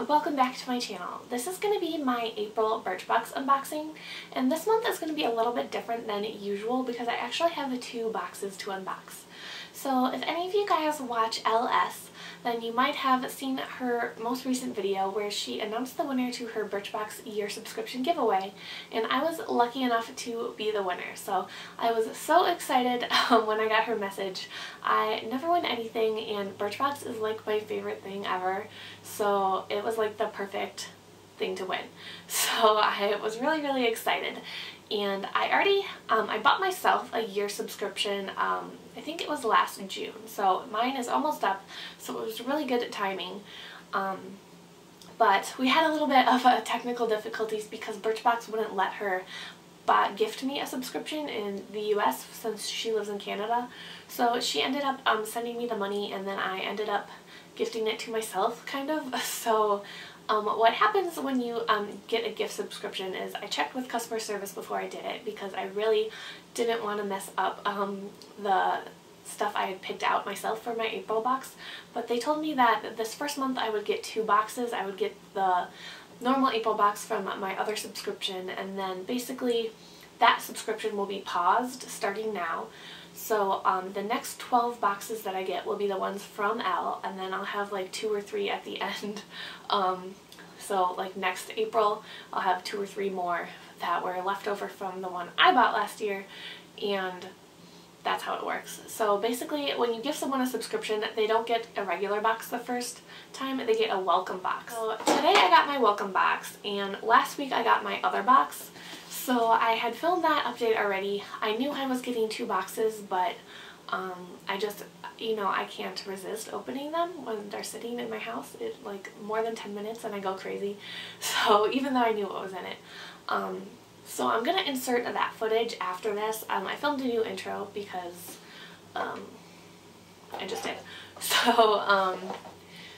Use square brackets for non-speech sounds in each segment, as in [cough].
welcome back to my channel. This is going to be my April Birchbox unboxing and this month is going to be a little bit different than usual because I actually have two boxes to unbox. So if any of you guys watch Elle S, then you might have seen her most recent video where she announced the winner to her Birchbox year subscription giveaway and I was lucky enough to be the winner so I was so excited [laughs] um, when I got her message. I never win anything and Birchbox is like my favorite thing ever so it was like the perfect thing to win. [laughs] So I was really really excited and I already, um, I bought myself a year subscription, um, I think it was last June, so mine is almost up, so it was really good timing. Um, but we had a little bit of uh, technical difficulties because Birchbox wouldn't let her buy, gift me a subscription in the US since she lives in Canada. So she ended up um, sending me the money and then I ended up gifting it to myself kind of. [laughs] So um, what happens when you um, get a gift subscription is I checked with customer service before I did it because I really didn't want to mess up um, the stuff I had picked out myself for my April box but they told me that this first month I would get two boxes. I would get the normal April box from my other subscription and then basically that subscription will be paused starting now so um, the next 12 boxes that I get will be the ones from Elle and then I'll have like two or three at the [laughs] end. Um, so like next April I'll have two or three more that were left over from the one I bought last year and that's how it works. So basically when you give someone a subscription they don't get a regular box the first time, they get a welcome box. So today I got my welcome box and last week I got my other box so I had filmed that update already. I knew I was getting two boxes, but um, I just, you know, I can't resist opening them when they're sitting in my house. It like more than 10 minutes and I go crazy. [laughs] So even though I knew what was in it. Um, so I'm going to insert that footage after this. Um, I filmed a new intro because um, I just did. [laughs] So, um,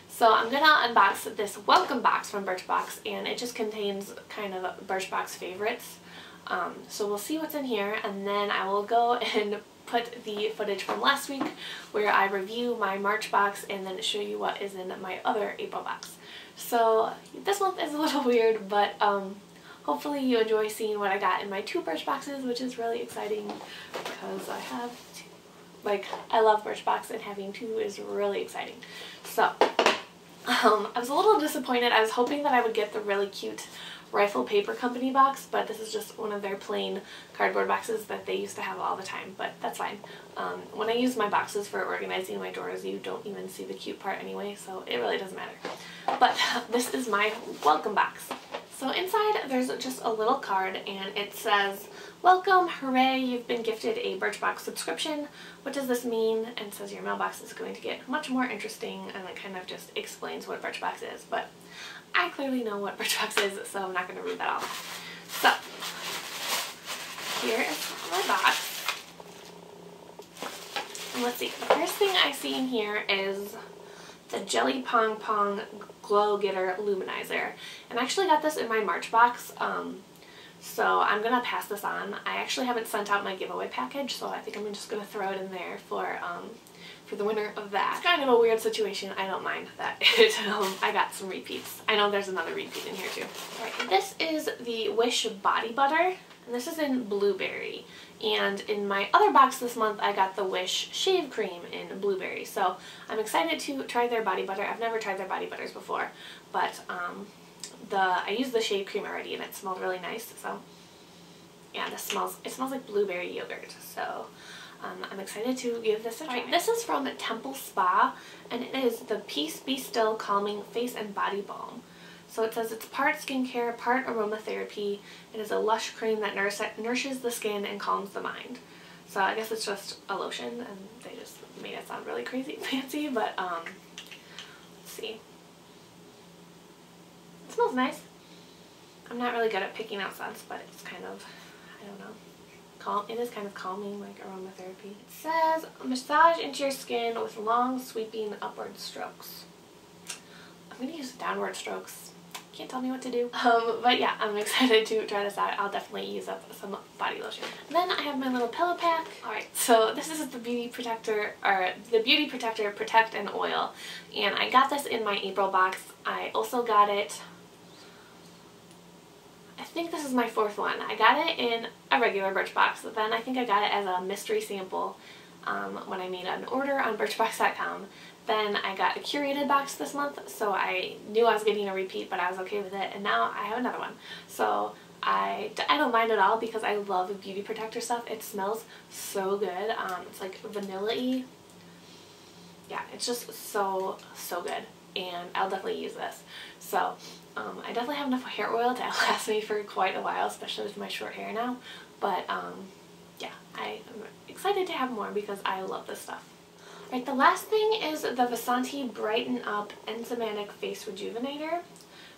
so I'm going to unbox this welcome box from Birchbox and it just contains kind of Birchbox favorites. Um, so we'll see what's in here and then I will go [laughs] and put the footage from last week where I review my March box and then show you what is in my other April box. So this month is a [laughs] little weird but um, hopefully you enjoy seeing what I got in my two Birch boxes which is really exciting because I have two. Like I love Birchbox and having two is really exciting. So [laughs] um, I was a little disappointed. I was hoping that I would get the really cute Rifle Paper Company box, but this is just one of their plain cardboard boxes that they used to have all the time, but that's fine. Um, when I use my boxes for organizing my drawers, you don't even see the cute part anyway, so it really doesn't matter. But [laughs] this is my welcome box. So inside there's just a little card and it says, Welcome, hooray, you've been gifted a Birchbox subscription. What does this mean? And says your mailbox is going to get much more interesting and it kind of just explains what Birchbox is. But I clearly know what [laughs] Birchbox is, so I'm not going to read that off. So, here is my box. And let's see, the first thing I see in here is the Jelly Pong Pong Glow Getter Luminizer. And I actually got this in my March box, um, so I'm going to pass this on. I actually haven't sent out my giveaway package, so I think I'm just going to throw it in there for um, for the winner of that. It's kind of a weird situation. I don't mind that [laughs] it, um, I got some repeats. I know there's another repeat in here too. Right, this is the Wish Body Butter. And this is in Blueberry. And in my other box this month, I got the Wish Shave Cream in Blueberry. So I'm excited to try their body butter. I've never tried their body butters before. But um, the I used the shave cream already and it smelled really nice. So yeah, this smells, it smells like blueberry yogurt. So um, I'm excited to give this a try. Right, this is from Temple Spa and it is the Peace Be Still Calming Face and Body Balm. So it says it's part skincare, part aromatherapy. It is a lush cream that nourishes the skin and calms the mind. So I guess it's just a lotion and they just made it sound really crazy [laughs] fancy, but um, let's see. Smells nice. I'm not really good at picking out scents, but it's kind of, I don't know calm. It is kind of calming, like aromatherapy. It says, massage into your skin with long, sweeping upward strokes. I'm going to use downward strokes. can't tell me what to do. [laughs] Um, but yeah, I'm [laughs] excited to try this out. I'll definitely use up some body lotion. Then I have my little pillow pack. Alright, so this is the Beauty Protector, or the Beauty Protector Protect and Oil. And I got this in my April box. I also got it think this is my fourth one. I got it in a regular Birchbox, but then I think I got it as a mystery sample um, when I made an order on Birchbox.com. Then I got a curated box this month, so I knew I was getting a repeat, but I was okay with it, and now I have another one. So I, I don't mind at all because I love beauty protector stuff. It smells so good. Um, it's like vanilla-y. Yeah, it's just so, so good, and I'll definitely use this. So um, I definitely have enough hair oil to [laughs] last me for quite a while, especially with my short hair now. But um, yeah, I am excited to have more because I love this stuff. Right, the last thing is the Vasanti Brighten Up Enzymatic Face Rejuvenator.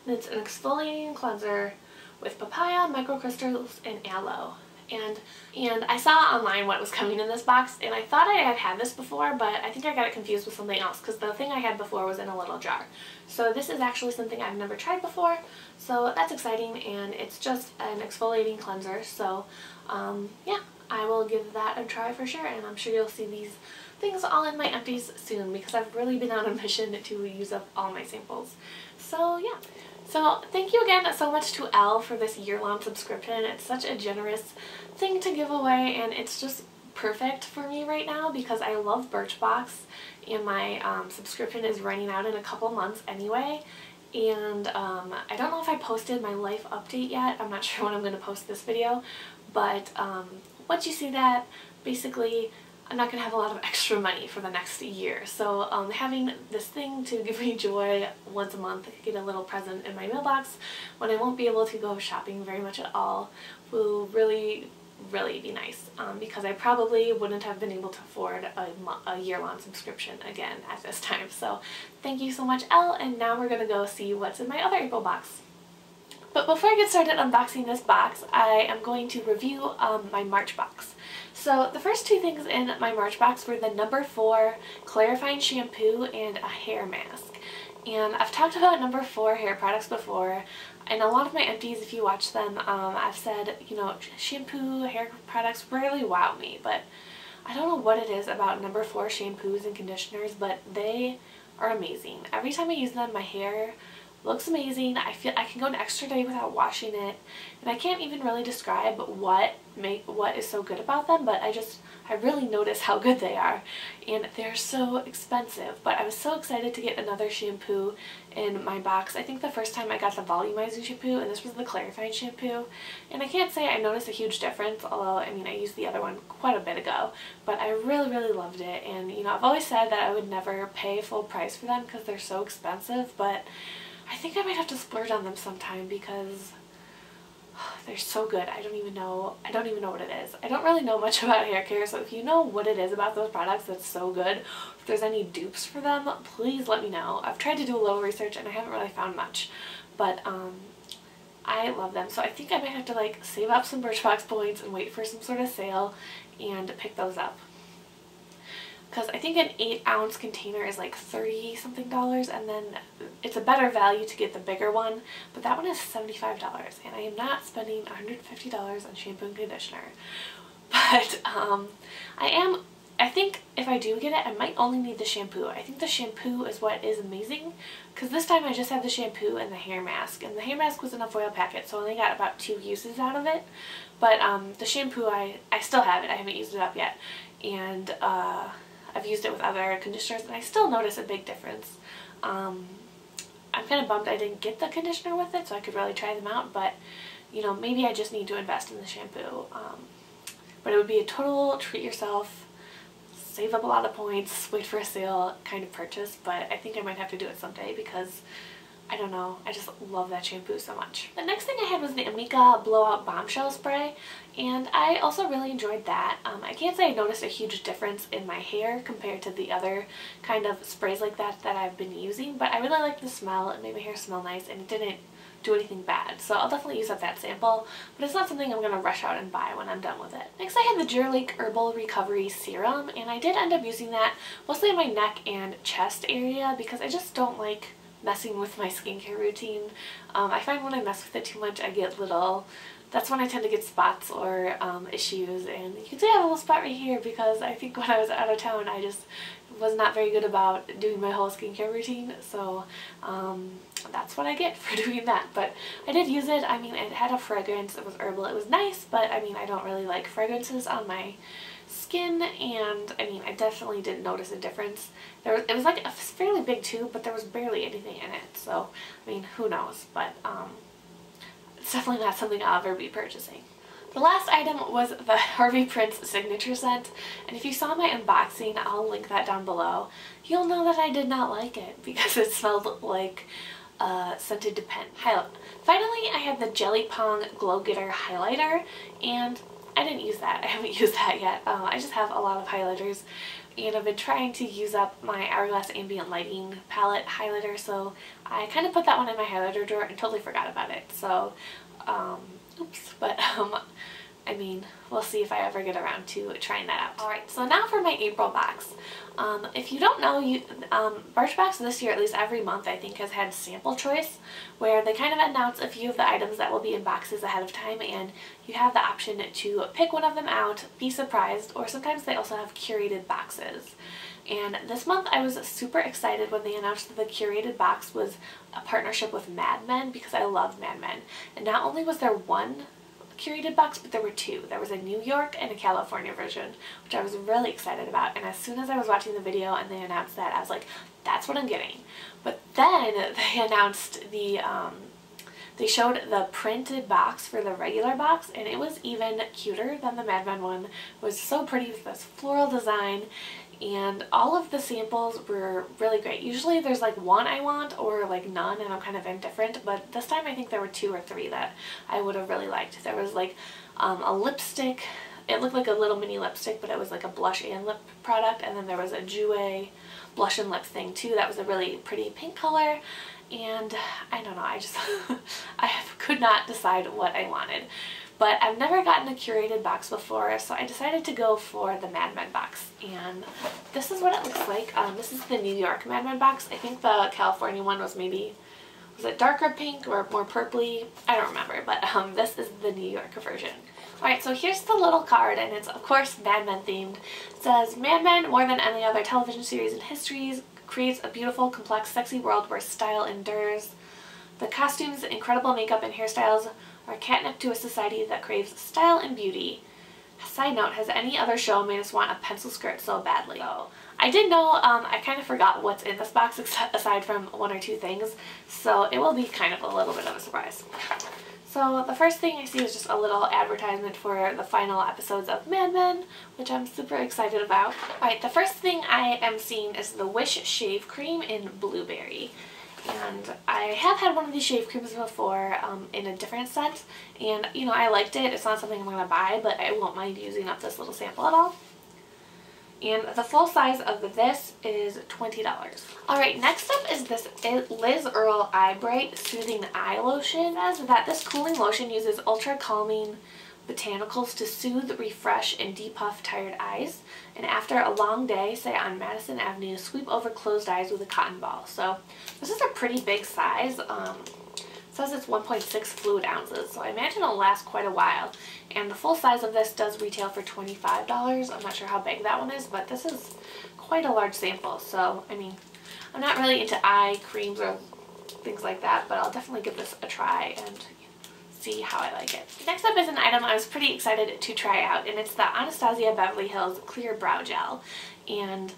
And it's an exfoliating cleanser with papaya, microcrystals, and aloe. And and I saw online what was coming in this box, and I thought I had had this before, but I think I got it confused with something else, because the thing I had before was in a little jar. So this is actually something I've never tried before, so that's exciting, and it's just an exfoliating cleanser, so um, yeah, I will give that a try for sure, and I'm sure you'll see these things all in my empties soon because I've really been on a [laughs] mission to use up all my samples. So yeah. So thank you again so much to Elle for this year-long subscription. It's such a generous thing to give away and it's just perfect for me right now because I love Birchbox and my um, subscription is running out in a couple months anyway and um, I don't know if I posted my life update yet. I'm not [laughs] sure when I'm going to post this video but um, once you see that basically I'm not going to have a lot of extra money for the next year. So um, having this thing to [laughs] give me joy once a month, get a little present in my mailbox when I won't be able to go shopping very much at all will really really be nice um, because I probably wouldn't have been able to afford a, a year-long subscription again at this time. So thank you so much Elle and now we're going to go see what's in my other April box. But before I get started unboxing this box, I am going to review um, my March box. So the first two things in my March box were the number four clarifying shampoo and a hair mask. And I've talked about number four hair products before. In a lot of my empties, if you watch them, um, I've said, you know, shampoo, hair products rarely wow me, but I don't know what it is about number four shampoos and conditioners, but they are amazing. Every time I use them, my hair looks amazing. I feel I can go an extra day without washing it and I can't even really describe what make what is so good about them but I just I really notice how good they are and they're so expensive but I was so excited to get another shampoo in my box. I think the first time I got the volumizing shampoo and this was the clarifying shampoo and I can't say I noticed a huge difference although I mean I used the other one quite a bit ago but I really really loved it and you know I've always said that I would never pay full price for them because they're so expensive but I think I might have to splurge on them sometime because [sighs] they're so good. I don't even know, I don't even know what it is. I don't really know much [laughs] about hair care, so if you know what it is about those products that's so good, if there's any dupes for them, please let me know. I've tried to do a little research and I haven't really found much, but um, I love them. So I think I might have to like save up some Birchbox points and wait for some sort of sale and pick those up because I think an 8 ounce container is like 30 something dollars and then it's a better value to get the bigger one but that one is $75 and I am not spending $150 on shampoo and conditioner. [laughs] But um, I am I think if I do get it I might only need the shampoo. I think the shampoo is what is amazing because this time I just had the shampoo and the hair mask and the hair mask was in a foil packet so I only got about two uses out of it. But um, the shampoo I, I still have it. I haven't used it up yet. And uh, I've used it with other conditioners and I still notice a big difference. Um, I'm kind of bummed I didn't get the conditioner with it so I could really try them out but you know maybe I just need to invest in the shampoo. Um, but it would be a total treat yourself, save up a lot of points, wait for a sale kind of purchase but I think I might have to do it someday because I don't know, I just love that shampoo so much. The next thing I had was the Amika Blowout Bombshell Spray and I also really enjoyed that. Um, I can't say I noticed a huge difference in my hair compared to the other kind of sprays like that that I've been using but I really liked the smell, it made my hair smell nice and it didn't do anything bad. So I'll definitely use up that sample, but it's not something I'm going to rush out and buy when I'm done with it. Next I had the Duralake Herbal Recovery Serum and I did end up using that mostly in my neck and chest area because I just don't like messing with my skincare routine. Um, I find when I mess with it too much I get little that's when I tend to get spots or um, issues and you can see I have a little spot right here because I think [laughs] when I was out of town I just was not very good about doing my whole skincare routine so um, that's what I get [laughs] for doing that. But I did use it. I mean it had a fragrance. It was herbal. It was nice. But I mean I don't really like fragrances on my skin. And I mean I definitely didn't notice a difference. There was, it was like a fairly big tube but there was barely anything in it. So I mean who knows? But um, it's definitely not something I'll ever be purchasing. The last item was the [laughs] Harvey Prince signature scent. And if you saw my unboxing I'll link that down below. You'll know that I did not like it [laughs] because it smelled like uh, scented pen highlight. Finally I have the Jelly Pong Glow Getter highlighter and I didn't use that. [laughs] I haven't used that yet. Uh, I just have a lot of highlighters and I've been trying to use up my Hourglass Ambient Lighting palette highlighter so I kind of put that one in my highlighter drawer and totally forgot about it. So, um, oops, but [laughs] um, I mean, we'll see if I ever get around to trying that out. Alright, so now for my April box. Um, if you don't know, you um, Birchbox this year, at least every month, I think, has had sample choice, where they kind of announce a few of the items that will be in boxes ahead of time, and you have the option to pick one of them out, be surprised, or sometimes they also have curated boxes. And this month I was super excited when they announced that the curated box was a partnership with Mad Men because I love Mad Men. And not only was there one curated box, but there were two. There was a New York and a California version, which I was really excited about. And as soon as I was watching the video and they announced that, I was like, that's what I'm getting. But then [laughs] they announced the, um, they showed the printed box for the regular box and it was even cuter than the Mad Men one. It was so pretty with this floral design and all of the samples were really great. Usually there's like one I want or like none and I'm kind of indifferent but this time I think there were two or three that I would have really liked. There was like um, a lipstick, it looked like a little mini lipstick but it was like a blush and lip product and then there was a Jouer blush and lip thing too that was a really pretty pink color and I don't know I just [laughs] I could not decide what I wanted. But I've never gotten a curated box before, so I decided to go for the Mad Men box. And this is what it looks like. Um, this is the New York Mad Men box. I think the California one was maybe, was it darker pink or more purpley? I don't remember, but um, this is the New York version. Alright, so here's the little card, and it's of course Mad Men themed. It says, Mad Men, more than any other television series in history, creates a beautiful, complex, sexy world where style endures. The costumes, incredible makeup, and hairstyles are catnip to a society that craves style and beauty. Side note, has any other show made us want a pencil skirt so badly? So, I did know, um, I kind of forgot what's in this box [laughs] aside from one or two things, so it will be kind of a little bit of a surprise. So the first thing I see is just a little advertisement for the final episodes of Mad Men, which I'm super excited about. Alright, the first thing I am seeing is the Wish Shave Cream in Blueberry and I have had one of these shave creams before um, in a different scent and you know I liked it. It's not something I'm going to buy but I won't mind using up this little sample at all. And the full size of this is $20. Alright, next up is this Liz Earle Eye Bright Soothing Eye Lotion. Says that this cooling lotion uses ultra calming botanicals to soothe, refresh, and depuff tired eyes. And after a long day, say on Madison Avenue, sweep over closed eyes with a cotton ball. So this is a pretty big size. Um, says it's 1.6 fluid ounces, so I imagine it'll last quite a while. And the full size of this does retail for $25. I'm not sure how big that one is, but this is quite a large sample. So, I mean, I'm not really into eye creams or things like that, but I'll definitely give this a try and see how I like it. Next up is an item I was pretty excited to try out, and it's the Anastasia Beverly Hills Clear Brow Gel. And,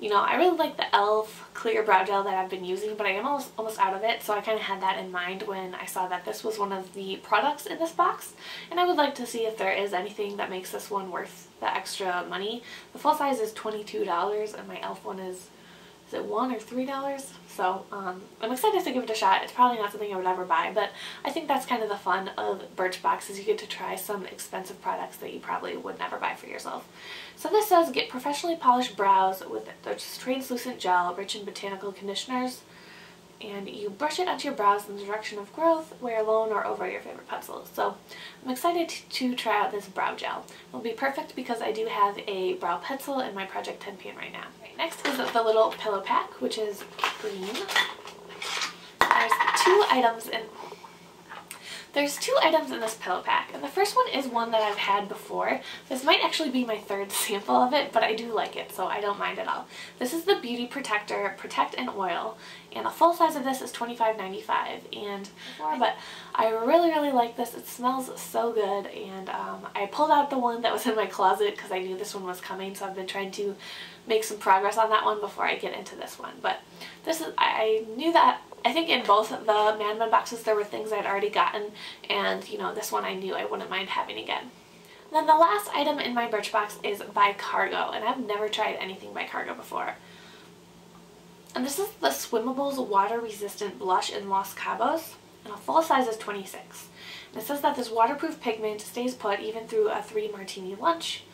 you know, I really like the e.l.f. Clear Brow Gel that I've been using, but I am almost, almost out of it, so I kind of had that in mind when I saw that this was one of the products in this box. And I would like to see if there is anything that makes this one worth the extra money. The full size is $22, and my e.l.f. one is is it one or three dollars? So um, I'm excited to give it a shot. It's probably not something I would ever buy but I think that's kind of the fun of Birchbox is you get to try some expensive products that you probably would never buy for yourself. So this says get professionally polished brows with the translucent gel rich in botanical conditioners and you brush it onto your brows in the direction of growth, wear alone or over your favorite pencil. So I'm excited to try out this brow gel. It'll be perfect because I do have a brow pencil in my Project 10 pan right now. Right, next is the little pillow pack, which is green. There's two items in there's two items in this pillow pack, and the first one is one that I've had before. This might actually be my third [laughs] sample of it, but I do like it, so I don't mind at all. This is the Beauty Protector Protect and Oil, and the full size of this is $25.95, and but I really, really like this. It smells so good, and um, I pulled out the one that was in my closet because I knew this one was coming, so I've been trying to make some progress on that one before I get into this one. But this is, I knew that I think in both the Mad Men boxes there were things I'd already gotten and you know this one I knew I wouldn't mind having again. then the last item in my Birchbox is by Cargo and I've never tried anything by Cargo before. And this is the Swimmables Water Resistant Blush in Los Cabos and a full size is 26. And it says that this waterproof pigment stays put even through a three martini lunch.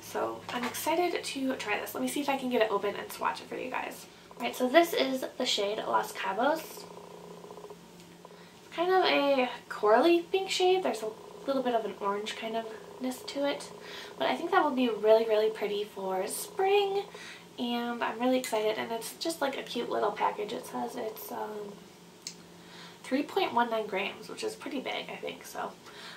So I'm excited to try this. Let me see if I can get it open and swatch it for you guys. Right, so this is the shade Los Cabos. It's kind of a corally pink shade. There's a little bit of an orange kind of ness to it. But I think that will be really, really pretty for spring. And I'm really excited. And it's just like a cute little package. It says it's um, 3.19 grams, which is pretty big, I think. So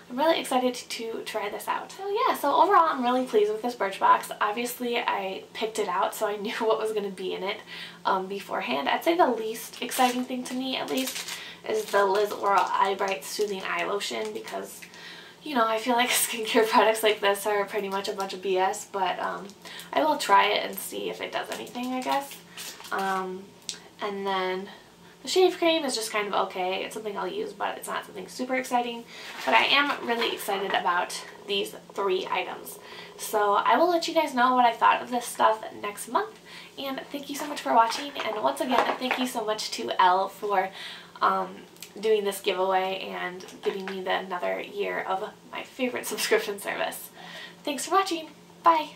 I'm really excited to try this out. So yeah, so overall I'm really pleased with this Birchbox. Obviously I picked it out so I knew [laughs] what was going to be in it um, beforehand. I'd say the least exciting thing to me at least is the Liz Earle Eye Bright Soothing Eye Lotion because you know, I feel like [laughs] skincare products like this are pretty much a bunch of BS, but um, I will try it and see if it does anything, I guess. Um, and then the shave cream is just kind of okay. It's something I'll use, but it's not something super exciting. But I am really excited about these three items. So I will let you guys know what I thought of this stuff next month. And thank you so much for watching. And once again, thank you so much to Elle for um, doing this giveaway and giving me the another year of my favorite [laughs] subscription service. Thanks for watching. Bye.